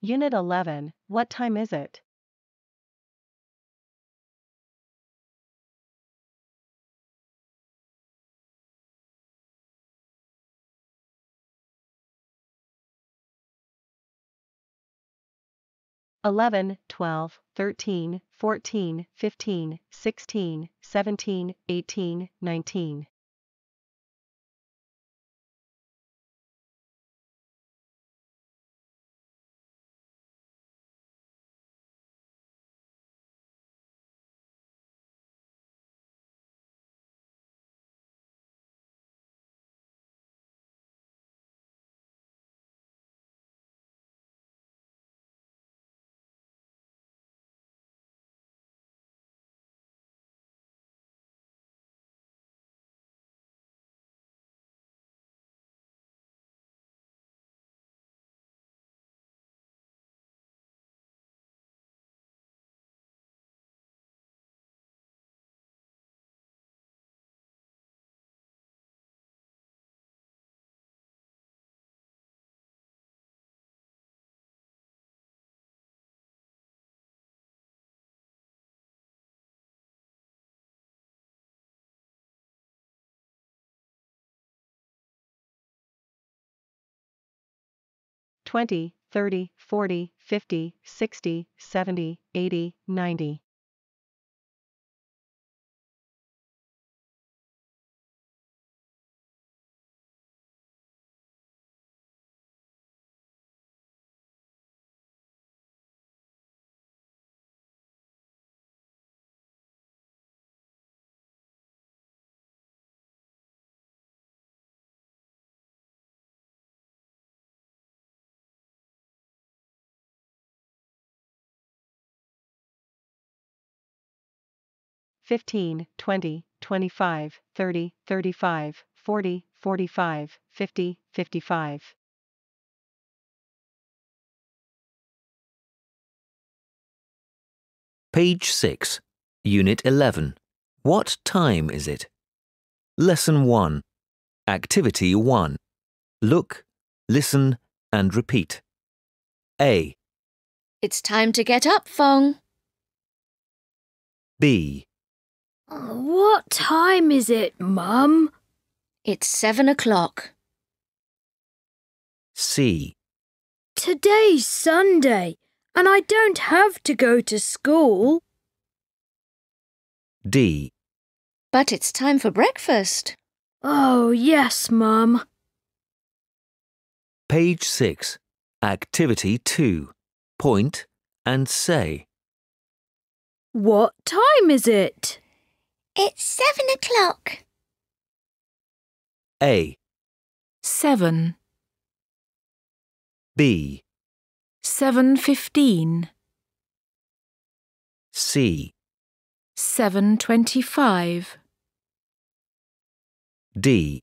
Unit 11, what time is it? Eleven, twelve, thirteen, fourteen, fifteen, sixteen, seventeen, eighteen, nineteen. Twenty, thirty, forty, fifty, sixty, seventy, eighty, ninety. Fifteen, twenty, twenty-five, thirty, thirty-five, forty, forty-five, fifty, fifty-five. Page 6, Unit 11. What time is it? Lesson 1. Activity 1. Look, listen, and repeat. A, It's time to get up, Phong. B, Oh, what time is it, Mum? It's seven o'clock. C, Today's Sunday, and I don't have to go to school. D, But it's time for breakfast. Oh, yes, Mum. Page 6. Activity 2. Point and say. What time is it? It's seven o'clock. A, Seven, B, seven fifteen, C, seven twenty-five, D,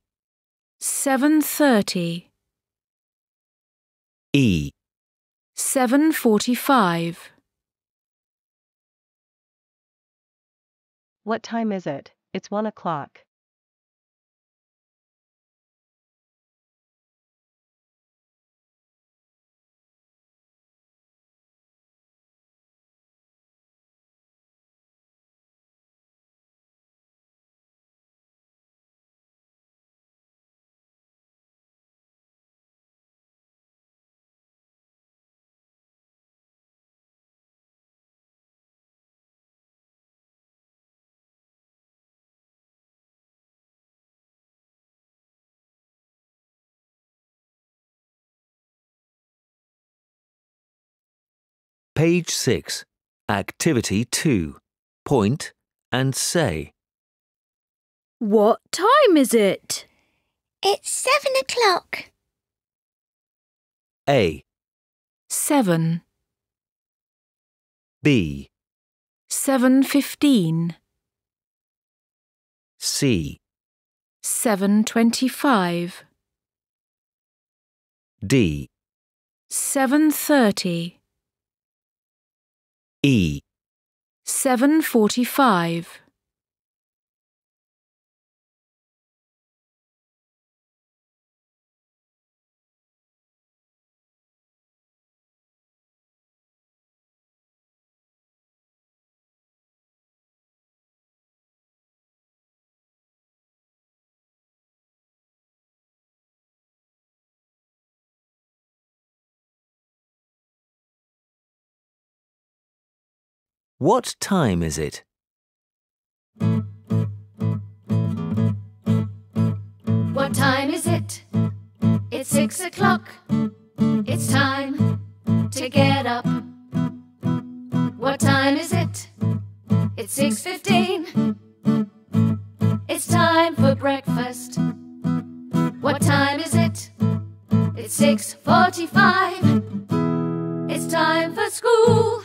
seven thirty, E, seven forty-five, What time is it? It's one o'clock. Page 6. Activity 2. Point and say. What time is it? It's seven o'clock. A, seven, B, seven fifteen, C, seven twenty-five, D, seven thirty, E. 745. What time is it? What time is it? It's six o'clock. It's time to get up. What time is it? It's six fifteen. It's time for breakfast. What time is it? It's six forty-five. It's time for school.